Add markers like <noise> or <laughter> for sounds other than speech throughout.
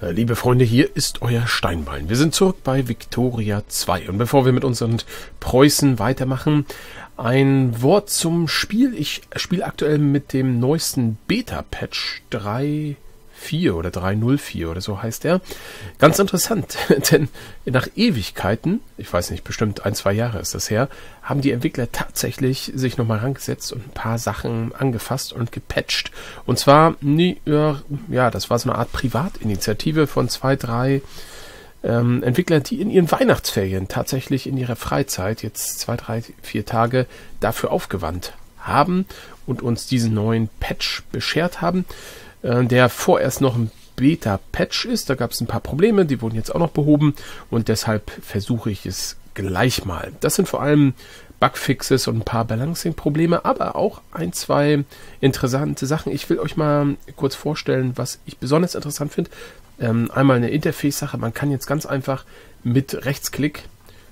Äh, liebe Freunde, hier ist euer Steinbein. Wir sind zurück bei Victoria 2. Und bevor wir mit unseren Preußen weitermachen, ein Wort zum Spiel. Ich spiele aktuell mit dem neuesten Beta-Patch 3 4 oder 304 oder so heißt er. Ganz interessant, <laughs> denn nach Ewigkeiten, ich weiß nicht, bestimmt ein, zwei Jahre ist das her, haben die Entwickler tatsächlich sich nochmal rangesetzt und ein paar Sachen angefasst und gepatcht. Und zwar, ja, das war so eine Art Privatinitiative von zwei, drei ähm, Entwickler, die in ihren Weihnachtsferien tatsächlich in ihrer Freizeit jetzt zwei, drei, vier Tage dafür aufgewandt haben und uns diesen neuen Patch beschert haben. Äh, der vorerst noch ein Beta-Patch ist. Da gab es ein paar Probleme, die wurden jetzt auch noch behoben und deshalb versuche ich es gleich mal. Das sind vor allem Bugfixes und ein paar Balancing-Probleme, aber auch ein, zwei interessante Sachen. Ich will euch mal kurz vorstellen, was ich besonders interessant finde. Ähm, einmal eine Interface-Sache. Man kann jetzt ganz einfach mit Rechtsklick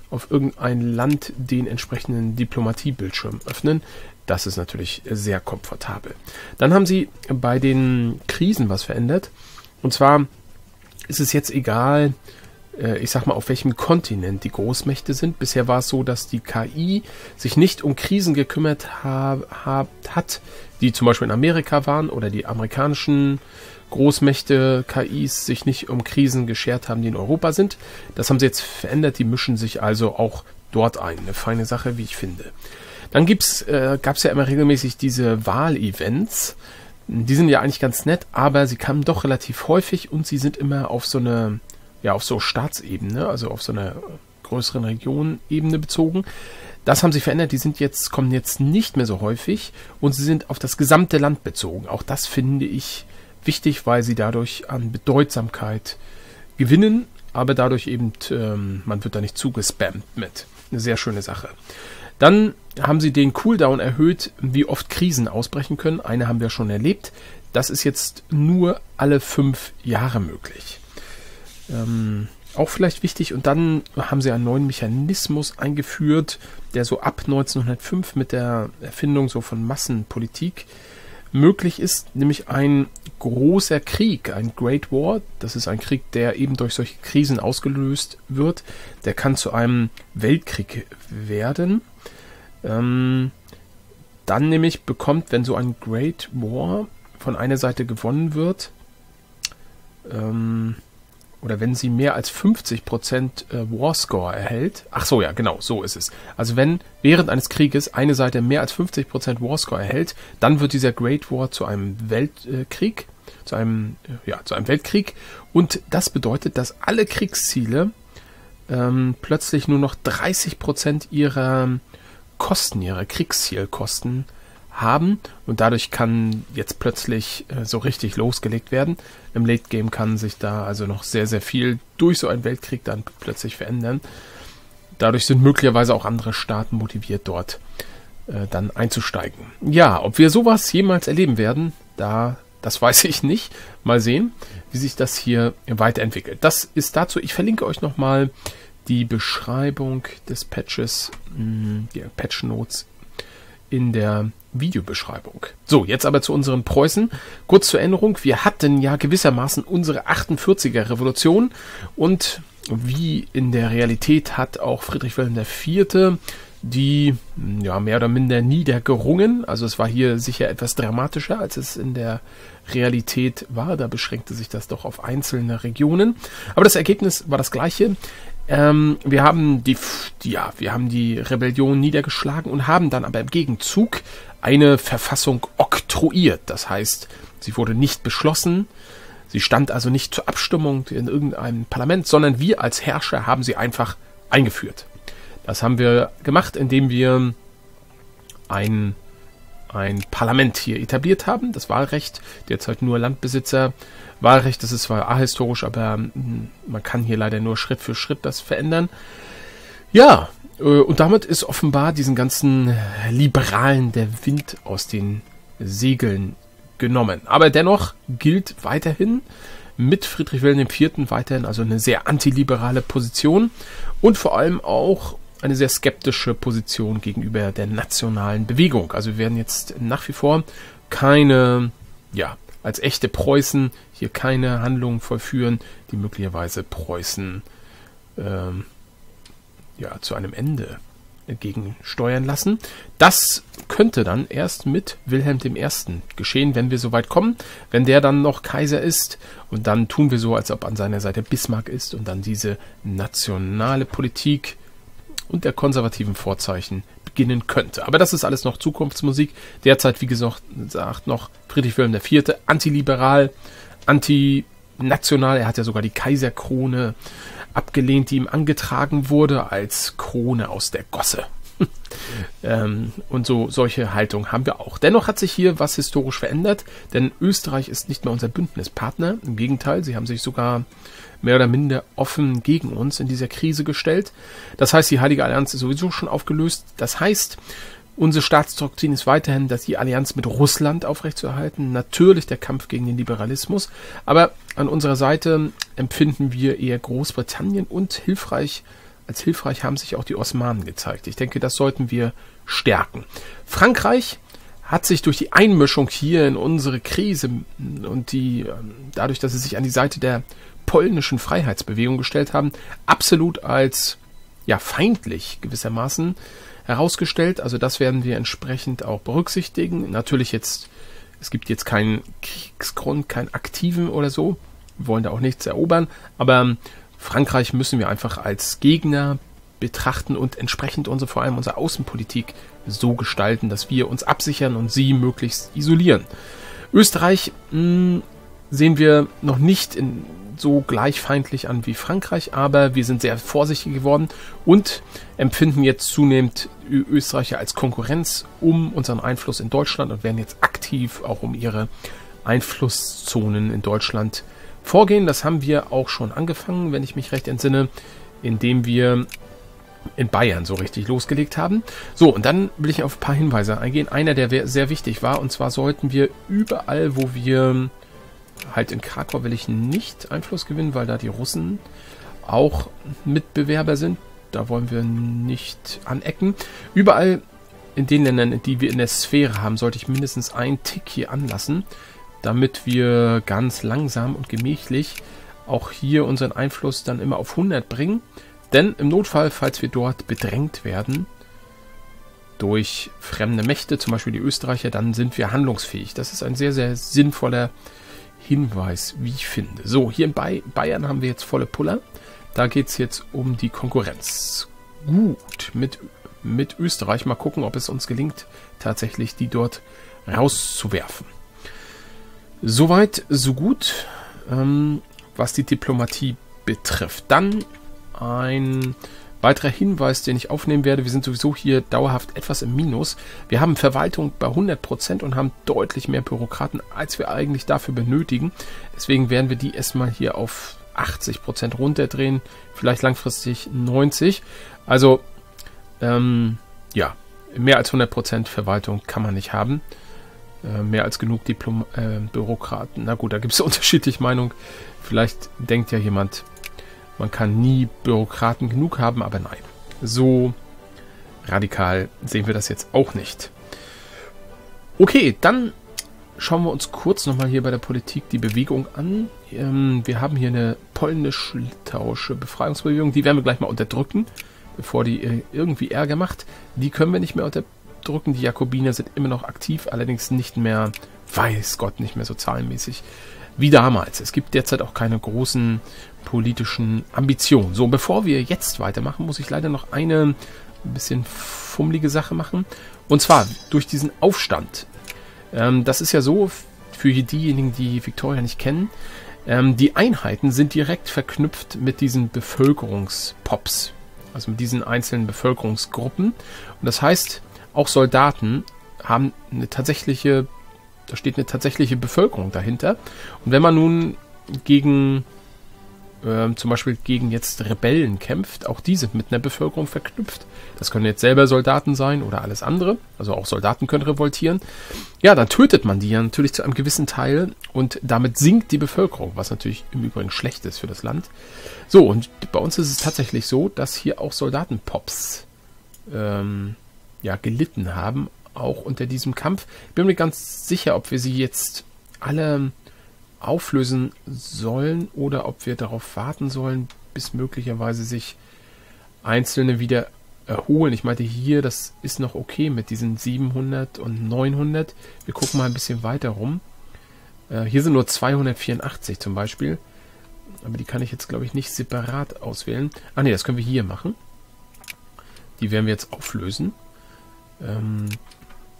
auf irgendein Land den entsprechenden Diplomatiebildschirm öffnen. Das ist natürlich sehr komfortabel. Dann haben sie bei den Krisen was verändert. Und zwar ist es jetzt egal, äh, ich sag mal, auf welchem Kontinent die Großmächte sind. Bisher war es so, dass die KI sich nicht um Krisen gekümmert ha hat, die zum Beispiel in Amerika waren oder die amerikanischen Großmächte, KIs sich nicht um Krisen geschert haben, die in Europa sind. Das haben sie jetzt verändert. Die mischen sich also auch dort ein. Eine feine Sache, wie ich finde. Dann gibt's, äh, gab es ja immer regelmäßig diese Wahlevents. Die sind ja eigentlich ganz nett, aber sie kamen doch relativ häufig und sie sind immer auf so eine, ja, auf so Staatsebene, also auf so eine größeren Regionebene bezogen. Das haben sie verändert, die sind jetzt, kommen jetzt nicht mehr so häufig und sie sind auf das gesamte Land bezogen. Auch das finde ich wichtig, weil sie dadurch an Bedeutsamkeit gewinnen, aber dadurch eben, ähm, man wird da nicht zugespammt mit. Eine sehr schöne Sache. Dann haben sie den Cooldown erhöht, wie oft Krisen ausbrechen können. Eine haben wir schon erlebt. Das ist jetzt nur alle fünf Jahre möglich. Ähm, auch vielleicht wichtig. Und dann haben sie einen neuen Mechanismus eingeführt, der so ab 1905 mit der Erfindung so von Massenpolitik möglich ist, nämlich ein großer Krieg, ein Great War. Das ist ein Krieg, der eben durch solche Krisen ausgelöst wird. Der kann zu einem Weltkrieg werden. Ähm, dann nämlich bekommt, wenn so ein Great War von einer Seite gewonnen wird, ähm, oder wenn sie mehr als 50% äh, War Score erhält, ach so, ja, genau, so ist es. Also wenn während eines Krieges eine Seite mehr als 50% War Score erhält, dann wird dieser Great War zu einem Weltkrieg, zu einem, äh, ja, zu einem Weltkrieg. Und das bedeutet, dass alle Kriegsziele ähm, plötzlich nur noch 30% ihrer Kosten, ihre Kriegszielkosten haben und dadurch kann jetzt plötzlich äh, so richtig losgelegt werden. Im Late Game kann sich da also noch sehr, sehr viel durch so einen Weltkrieg dann plötzlich verändern. Dadurch sind möglicherweise auch andere Staaten motiviert, dort äh, dann einzusteigen. Ja, ob wir sowas jemals erleben werden, da, das <laughs> weiß ich nicht. Mal sehen, wie sich das hier weiterentwickelt. Das ist dazu, ich verlinke euch nochmal die Beschreibung des Patches, hm, die Patch Notes in der Videobeschreibung. So, jetzt aber zu unseren Preußen. Kurz zur Erinnerung, wir hatten ja gewissermaßen unsere 48er Revolution und wie in der Realität hat auch Friedrich Wilhelm IV. die ja mehr oder minder niedergerungen. Also es war hier sicher etwas dramatischer, als es in der Realität war. Da beschränkte sich das doch auf einzelne Regionen. Aber das Ergebnis war das gleiche. Ähm, wir haben die, ja, wir haben die Rebellion niedergeschlagen und haben dann aber im Gegenzug eine Verfassung oktroyiert. Das heißt, sie wurde nicht beschlossen. Sie stand also nicht zur Abstimmung in irgendeinem Parlament, sondern wir als Herrscher haben sie einfach eingeführt. Das haben wir gemacht, indem wir ein, ein Parlament hier etabliert haben, das Wahlrecht, derzeit nur Landbesitzer Wahlrecht, das ist zwar ahistorisch, aber hm, man kann hier leider nur Schritt für Schritt das verändern. Ja, äh, und damit ist offenbar diesen ganzen Liberalen der Wind aus den Segeln genommen. Aber dennoch gilt weiterhin mit Friedrich Wilhelm IV. weiterhin also eine sehr antiliberale Position und vor allem auch eine sehr skeptische Position gegenüber der nationalen Bewegung. Also wir werden jetzt nach wie vor keine ja, als echte Preußen hier keine Handlungen vollführen, die möglicherweise Preußen ähm, ja, zu einem Ende gegensteuern lassen. Das könnte dann erst mit Wilhelm I. geschehen, wenn wir so weit kommen, wenn der dann noch Kaiser ist und dann tun wir so, als ob an seiner Seite Bismarck ist und dann diese nationale Politik und der konservativen Vorzeichen beginnen könnte. Aber das ist alles noch Zukunftsmusik. Derzeit, wie gesagt, noch Friedrich Wilhelm IV. antiliberal, antinational. Er hat ja sogar die Kaiserkrone abgelehnt, die ihm angetragen wurde, als Krone aus der Gosse. <laughs> ähm, und so solche Haltung haben wir auch. Dennoch hat sich hier was historisch verändert, denn Österreich ist nicht mehr unser Bündnispartner. Im Gegenteil, sie haben sich sogar mehr oder minder offen gegen uns in dieser Krise gestellt. Das heißt, die Heilige Allianz ist sowieso schon aufgelöst. Das heißt, Unsere Staatsdoktrin ist weiterhin, dass die Allianz mit Russland aufrechtzuerhalten. Natürlich der Kampf gegen den Liberalismus. Aber an unserer Seite empfinden wir eher Großbritannien und hilfreich, als hilfreich haben sich auch die Osmanen gezeigt. Ich denke, das sollten wir stärken. Frankreich hat sich durch die Einmischung hier in unsere Krise und die, dadurch, dass sie sich an die Seite der polnischen Freiheitsbewegung gestellt haben, absolut als ja feindlich gewissermaßen herausgestellt. Also das werden wir entsprechend auch berücksichtigen. Natürlich jetzt, es gibt jetzt keinen Kriegsgrund, keinen aktiven oder so. Wir wollen da auch nichts erobern. Aber Frankreich müssen wir einfach als Gegner betrachten und entsprechend unsere, vor allem unsere Außenpolitik so gestalten, dass wir uns absichern und sie möglichst isolieren. Österreich mh, hm, sehen wir noch nicht in so gleichfeindlich an wie Frankreich, aber wir sind sehr vorsichtig geworden und empfinden jetzt zunehmend Österreicher als Konkurrenz um unseren Einfluss in Deutschland und werden jetzt aktiv auch um ihre Einflusszonen in Deutschland vorgehen. Das haben wir auch schon angefangen, wenn ich mich recht entsinne, indem wir in Bayern so richtig losgelegt haben. So, und dann will ich auf ein paar Hinweise eingehen. Einer, der sehr wichtig war, und zwar sollten wir überall, wo wir halt in Krakau will ich nicht Einfluss gewinnen, weil da die Russen auch Mitbewerber sind. Da wollen wir nicht anecken. Überall in den Ländern, die wir in der Sphäre haben, sollte ich mindestens einen Tick hier anlassen, damit wir ganz langsam und gemächlich auch hier unseren Einfluss dann immer auf 100 bringen. Denn im Notfall, falls wir dort bedrängt werden durch fremde Mächte, zum Beispiel die Österreicher, dann sind wir handlungsfähig. Das ist ein sehr, sehr sinnvoller Hinweis, wie ich finde. So, hier in Bayern haben wir jetzt volle Puller. Da geht es jetzt um die Konkurrenz. Gut, mit, mit Österreich. Mal gucken, ob es uns gelingt, tatsächlich die dort rauszuwerfen. Soweit, so gut, ähm, was die Diplomatie betrifft. Dann ein Weiterer Hinweis, den ich aufnehmen werde, wir sind sowieso hier dauerhaft etwas im Minus. Wir haben Verwaltung bei 100% und haben deutlich mehr Bürokraten, als wir eigentlich dafür benötigen. Deswegen werden wir die erstmal hier auf 80% runterdrehen, vielleicht langfristig 90%. Also, ähm, ja, mehr als 100% Verwaltung kann man nicht haben. Äh, mehr als genug Diplom äh, Bürokraten. Na gut, da gibt es <laughs> unterschiedliche Meinungen. Vielleicht denkt ja jemand, man kann nie Bürokraten genug haben, aber nein. So radikal sehen wir das jetzt auch nicht. Okay, dann schauen wir uns kurz nochmal hier bei der Politik die Bewegung an. Ähm, wir haben hier eine polnisch-litauische Befreiungsbewegung. Die werden wir gleich mal unterdrücken, bevor die äh, irgendwie Ärger macht. Die können wir nicht mehr unterdrücken. Die Jakobiner sind immer noch aktiv, allerdings nicht mehr, weiß Gott, nicht mehr so zahlenmäßig wie damals. Es gibt derzeit auch keine großen politischen Ambitionen. So, bevor wir jetzt weitermachen, muss ich leider noch eine ein bisschen fummelige Sache machen. Und zwar durch diesen Aufstand. Ähm, das ist ja so, für diejenigen, die Victoria nicht kennen, ähm, die Einheiten sind direkt verknüpft mit diesen Bevölkerungspops. Also mit diesen einzelnen Bevölkerungsgruppen. Und das heißt, auch Soldaten haben eine tatsächliche da steht eine tatsächliche Bevölkerung dahinter. Und wenn man nun gegen äh, zum Beispiel gegen jetzt Rebellen kämpft, auch diese mit einer Bevölkerung verknüpft. Das können jetzt selber Soldaten sein oder alles andere. Also auch Soldaten können revoltieren. Ja, dann tötet man die ja natürlich zu einem gewissen Teil und damit sinkt die Bevölkerung, was natürlich im Übrigen schlecht ist für das Land. So, und bei uns ist es tatsächlich so, dass hier auch Soldatenpops ähm, ja, gelitten haben auch unter diesem Kampf. Bin mir ganz sicher, ob wir sie jetzt alle auflösen sollen oder ob wir darauf warten sollen, bis möglicherweise sich einzelne wieder erholen. Ich meinte hier, das ist noch okay mit diesen 700 und 900. Wir gucken mal ein bisschen weiter rum. Äh, hier sind nur 284 zum Beispiel. Aber die kann ich jetzt, glaube ich, nicht separat auswählen. Ah ne, das können wir hier machen. Die werden wir jetzt auflösen. Ähm,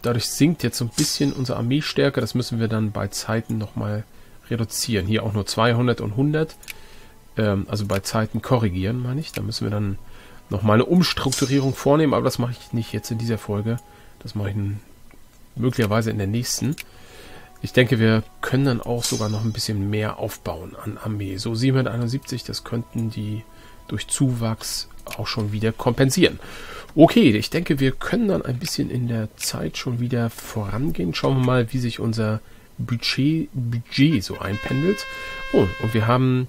dadurch sinkt jetzt so ein bisschen unsere Armeestärke. Das müssen wir dann bei Zeiten nochmal reduzieren. Hier auch nur 200 und 100. Ähm, also bei Zeiten korrigieren, meine ich. Da müssen wir dann nochmal eine Umstrukturierung vornehmen. Aber das mache ich nicht jetzt in dieser Folge. Das mache ich möglicherweise in der nächsten. Ich denke, wir können dann auch sogar noch ein bisschen mehr aufbauen an Armee. So 771, das könnten die durch Zuwachs auch schon wieder kompensieren. Okay, ich denke, wir können dann ein bisschen in der Zeit schon wieder vorangehen. Schauen wir mal, wie sich unser Budget, Budget so einpendelt. Oh, und wir haben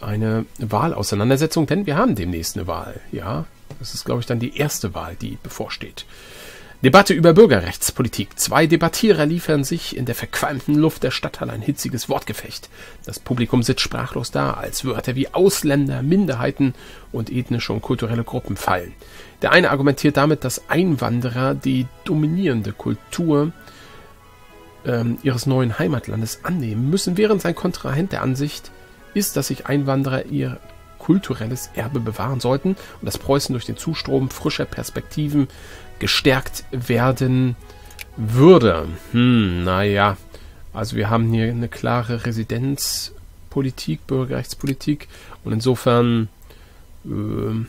eine Wahlauseinandersetzung, denn wir haben demnächst eine Wahl. Ja, das ist, glaube ich, dann die erste Wahl, die bevorsteht. Debatte über Bürgerrechtspolitik. Zwei Debattierer liefern sich in der verqualmten Luft der Stadthalle ein hitziges Wortgefecht. Das Publikum sitzt sprachlos da, als Wörter wie Ausländer, Minderheiten und ethnische und kulturelle Gruppen fallen. Der eine argumentiert damit, dass Einwanderer die dominierende Kultur ähm, ihres neuen Heimatlandes annehmen müssen, während sein Kontrahent der Ansicht ist, dass sich Einwanderer ihr kulturelles Erbe bewahren sollten und dass Preußen durch den Zustrom frischer Perspektiven gestärkt werden würde. Hm, naja, also wir haben hier eine klare Residenzpolitik, Bürgerrechtspolitik und insofern äh,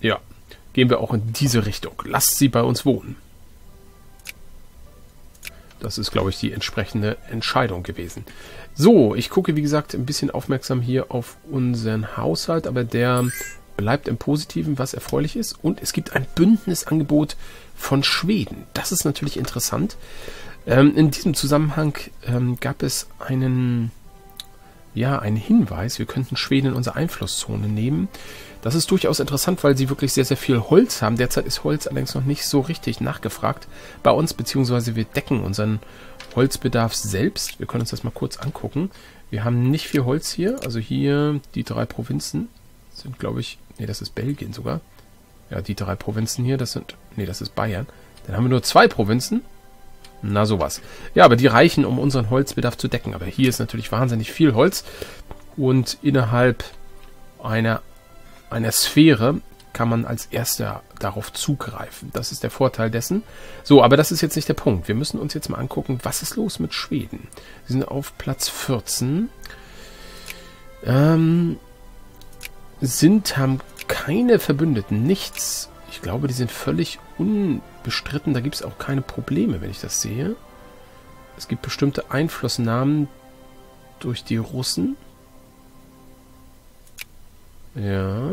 ja, gehen wir auch in diese Richtung. Lasst sie bei uns wohnen. Das ist, glaube ich, die entsprechende Entscheidung gewesen. So, ich gucke, wie gesagt, ein bisschen aufmerksam hier auf unseren Haushalt, aber der bleibt im Positiven, was erfreulich ist. Und es gibt ein Bündnisangebot von Schweden. Das ist natürlich interessant. Ähm, in diesem Zusammenhang ähm, gab es einen, ja, einen Hinweis, wir könnten Schweden in unsere Einflusszone nehmen. Das ist durchaus interessant, weil sie wirklich sehr, sehr viel Holz haben. Derzeit ist Holz allerdings noch nicht so richtig nachgefragt bei uns, beziehungsweise wir decken unseren Holzbedarf selbst. Wir können uns das mal kurz angucken. Wir haben nicht viel Holz hier. Also hier die drei Provinzen sind, glaube ich, nee, das ist Belgien sogar. Ja, die drei Provinzen hier, das sind, nee, das ist Bayern. Dann haben wir nur zwei Provinzen. Na, sowas. Ja, aber die reichen, um unseren Holzbedarf zu decken. Aber hier ist natürlich wahnsinnig viel Holz. Und innerhalb einer einer Sphäre kann man als erster darauf zugreifen. Das ist der Vorteil dessen. So, aber das ist jetzt nicht der Punkt. Wir müssen uns jetzt mal angucken, was ist los mit Schweden. Sie sind auf Platz 14. Ähm, sind, haben keine Verbündeten, nichts. Ich glaube, die sind völlig unbestritten. Da gibt es auch keine Probleme, wenn ich das sehe. Es gibt bestimmte Einflussnahmen durch die Russen. Ja.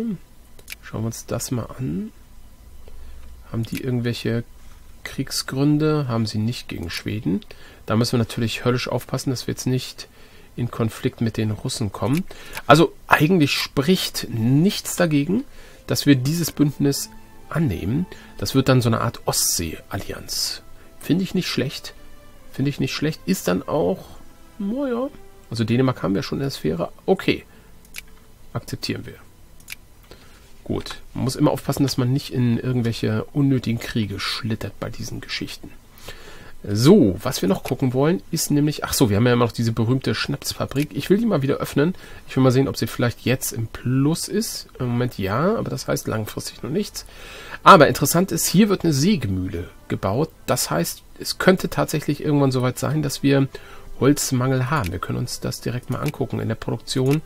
Schauen wir uns das mal an. Haben die irgendwelche Kriegsgründe? Haben sie nicht gegen Schweden. Da müssen wir natürlich höllisch aufpassen, dass wir jetzt nicht in Konflikt mit den Russen kommen. Also eigentlich spricht nichts dagegen, dass wir dieses Bündnis annehmen. Das wird dann so eine Art Ostsee-Allianz. Finde ich nicht schlecht. Finde ich nicht schlecht. Ist dann auch, naja, also Dänemark haben wir schon in der Sphäre. Okay, akzeptieren wir. Gut, man muss immer aufpassen, dass man nicht in irgendwelche unnötigen Kriege schlittert bei diesen Geschichten. So, was wir noch gucken wollen, ist nämlich, ach so, wir haben ja immer noch diese berühmte Schnapsfabrik. Ich will die mal wieder öffnen. Ich will mal sehen, ob sie vielleicht jetzt im Plus ist. Im Moment ja, aber das heißt langfristig noch nichts. Aber interessant ist, hier wird eine Sägemühle gebaut. Das heißt, es könnte tatsächlich irgendwann soweit sein, dass wir Holzmangel haben. Wir können uns das direkt mal angucken in der Produktion.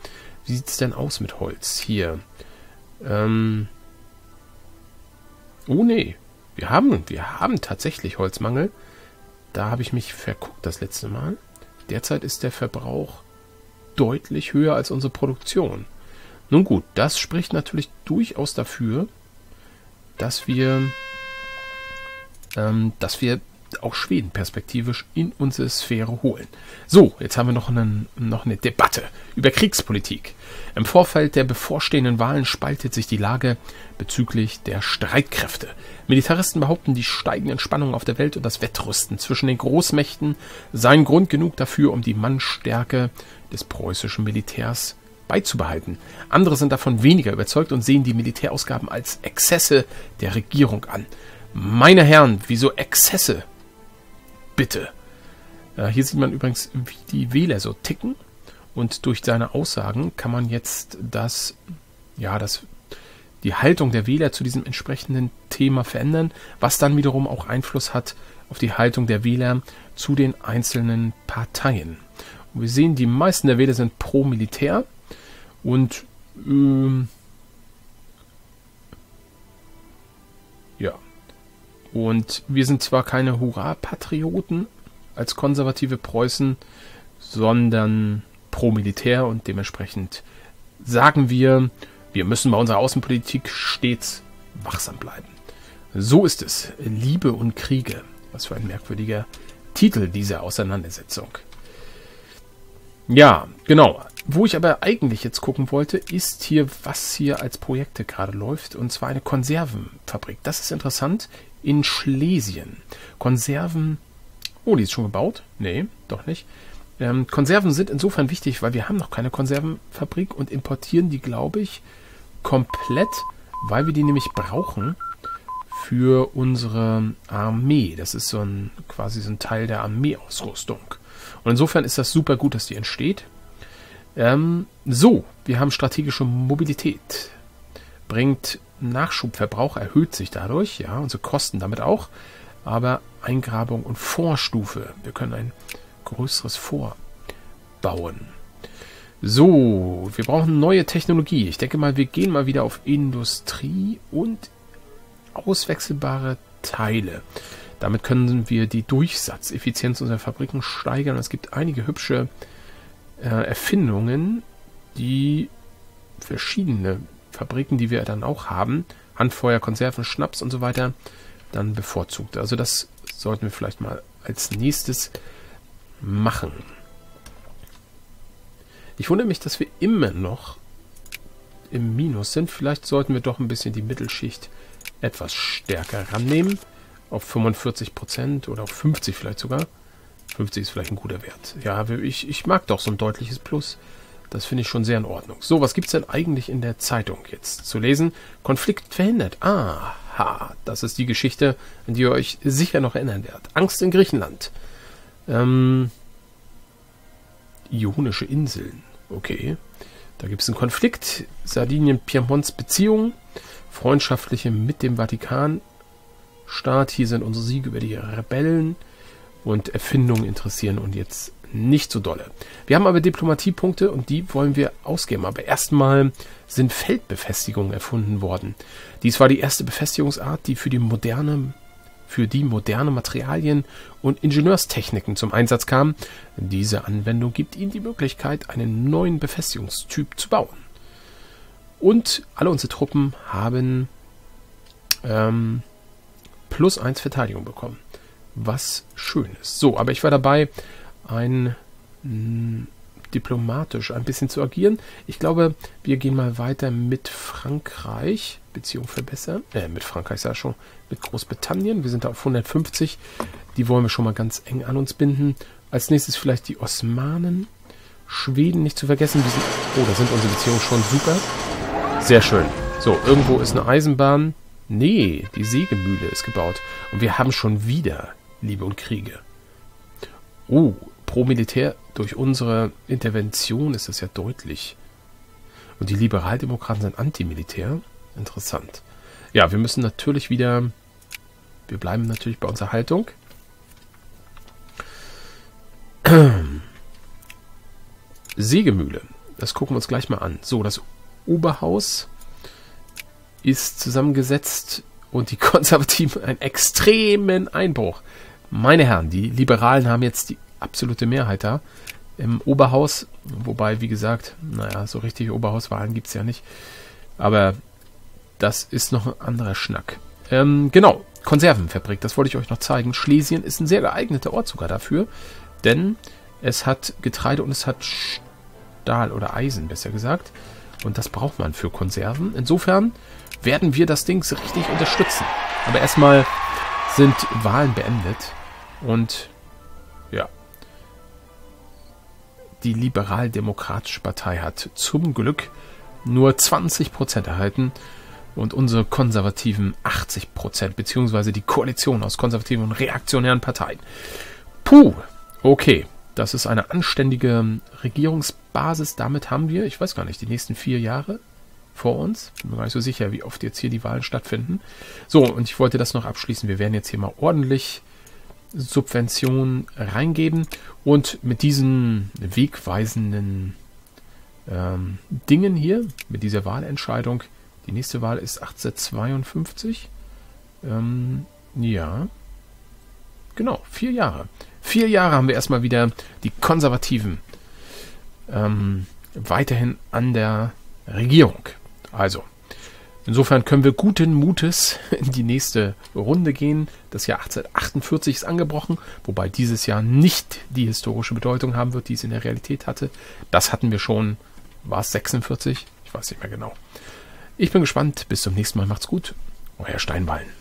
Wie sieht es denn aus mit Holz? Hier. Ähm oh nee, wir haben, wir haben tatsächlich Holzmangel. Da habe ich mich verguckt das letzte Mal. Derzeit ist der Verbrauch deutlich höher als unsere Produktion. Nun gut, das spricht natürlich durchaus dafür, dass wir, ähm, dass wir auch Schweden perspektivisch in unsere Sphäre holen. So, jetzt haben wir noch, einen, noch eine Debatte über Kriegspolitik. Im Vorfeld der bevorstehenden Wahlen spaltet sich die Lage bezüglich der Streitkräfte. Militaristen behaupten, die steigenden Spannungen auf der Welt und das Wettrüsten zwischen den Großmächten seien Grund genug dafür, um die Mannstärke des preußischen Militärs beizubehalten. Andere sind davon weniger überzeugt und sehen die Militärausgaben als Exzesse der Regierung an. Meine Herren, wieso Exzesse? Bitte. Äh, hier sieht man übrigens, wie die Wähler so ticken. Und durch seine Aussagen kann man jetzt das, ja, das, die Haltung der Wähler zu diesem entsprechenden Thema verändern, was dann wiederum auch Einfluss hat auf die Haltung der Wähler zu den einzelnen Parteien. Und wir sehen, die meisten der Wähler sind pro Militär und ähm, ja, und wir sind zwar keine Hurra-Patrioten als konservative Preußen, sondern pro-Militär und dementsprechend sagen wir, wir müssen bei unserer Außenpolitik stets wachsam bleiben. So ist es. Liebe und Kriege. Was für ein merkwürdiger Titel dieser Auseinandersetzung. Ja, genau. Wo ich aber eigentlich jetzt gucken wollte, ist hier, was hier als Projekte gerade läuft, und zwar eine Konservenfabrik. Das ist interessant in Schlesien. Konserven. Oh, die ist schon gebaut? Nee, doch nicht. Ähm, Konserven sind insofern wichtig, weil wir haben noch keine Konservenfabrik und importieren die, glaube ich, komplett, weil wir die nämlich brauchen für unsere Armee. Das ist so ein quasi so ein Teil der Armeeausrüstung. Und insofern ist das super gut, dass die entsteht. Ähm, so, wir haben strategische Mobilität. Bringt Nachschubverbrauch erhöht sich dadurch, ja, unsere Kosten damit auch, aber Eingrabung und Vorstufe, wir können ein größeres vorbauen. So, wir brauchen neue Technologie. Ich denke mal, wir gehen mal wieder auf Industrie und auswechselbare Teile. Damit können wir die Durchsatzeffizienz unserer Fabriken steigern. Es gibt einige hübsche äh, Erfindungen, die verschiedene Fabriken, die wir dann auch haben, Handfeuer, Konserven, Schnaps und so weiter, dann bevorzugt. Also das sollten wir vielleicht mal als nächstes machen. Ich wundere mich, dass wir immer noch im Minus sind. Vielleicht sollten wir doch ein bisschen die Mittelschicht etwas stärker rannehmen. Auf 45% oder auf 50 vielleicht sogar. 50 ist vielleicht ein guter Wert. Ja, ich, ich mag doch so ein deutliches Plus. Das finde ich schon sehr in Ordnung. So, was gibt es denn eigentlich in der Zeitung jetzt zu lesen? Konflikt verhindert. Aha, das ist die Geschichte, an die ihr euch sicher noch erinnern werdet. Angst in Griechenland. Ähm, Ionische Inseln. Okay. Da gibt es einen Konflikt. Sardinien-Piemonts Beziehungen. Freundschaftliche mit dem Vatikanstaat. Hier sind unsere Siege über die Rebellen und Erfindungen interessieren und jetzt nicht so dolle. Wir haben aber Diplomatiepunkte und die wollen wir ausgeben. Aber erstmal sind Feldbefestigungen erfunden worden. Dies war die erste Befestigungsart, die für die moderne für die moderne Materialien und Ingenieurstechniken zum Einsatz kam. Diese Anwendung gibt Ihnen die Möglichkeit, einen neuen Befestigungstyp zu bauen. Und alle unsere Truppen haben ähm, plus 1 Verteidigung bekommen. Was schön ist. So, aber ich war dabei, ein mh, diplomatisch ein bisschen zu agieren. Ich glaube, wir gehen mal weiter mit Frankreich, Beziehung verbessern. Äh, mit Frankreich sag ich schon, mit Großbritannien. Wir sind da auf 150. Die wollen wir schon mal ganz eng an uns binden. Als nächstes vielleicht die Osmanen. Schweden nicht zu vergessen. Sind, oh, da sind unsere Beziehungen schon super. Sehr schön. So, irgendwo ist eine Eisenbahn. Nee, die Sägemühle ist gebaut. Und wir haben schon wieder Liebe und Kriege. Oh, pro Militär durch unsere Intervention ist das ja deutlich. Und die Liberaldemokraten sind antimilitär. Interessant. Ja, wir müssen natürlich wieder. Wir bleiben natürlich bei unserer Haltung. <clears throat> Sägemühle. Das gucken wir uns gleich mal an. So, das Oberhaus ist zusammengesetzt und die <laughs> Konservativen einen extremen Einbruch. Meine Herren, die Liberalen haben jetzt die absolute Mehrheit da im Oberhaus. Wobei, wie gesagt, naja, so richtig Oberhauswahlen gibt es ja nicht. Aber das ist noch ein anderer Schnack. Ähm, genau, Konservenfabrik, das wollte ich euch noch zeigen. Schlesien ist ein sehr geeigneter Ort sogar dafür, denn es hat Getreide und es hat Stahl oder Eisen, besser gesagt. Und das braucht man für Konserven. Insofern werden wir das Ding richtig unterstützen. Aber erstmal sind Wahlen beendet und die Liberal-Demokratische Partei hat zum Glück nur 20% erhalten und unsere konservativen 80%, beziehungsweise die Koalition aus konservativen und reaktionären Parteien. Puh, okay, das ist eine anständige Regierungsbasis. Damit haben wir, ich weiß gar nicht, die nächsten vier Jahre vor uns. Bin mir gar nicht so sicher, wie oft jetzt hier die Wahlen stattfinden. So, und ich wollte das noch abschließen. Wir werden jetzt hier mal ordentlich Subventionen reingeben und mit diesen wegweisenden ähm, Dingen hier, mit dieser Wahlentscheidung, die nächste Wahl ist 1852. Ähm, ja, genau, vier Jahre. Vier Jahre haben wir erstmal wieder die Konservativen ähm, weiterhin an der Regierung. Also, insofern können wir guten Mutes <laughs> in die nächste Runde gehen. Das Jahr 1848 ist angebrochen, wobei dieses Jahr nicht die historische Bedeutung haben wird, die es in der Realität hatte. Das hatten wir schon, war es 46? Ich weiß nicht mehr genau. Ich bin gespannt. Bis zum nächsten Mal. Macht's gut. Euer Steinballen.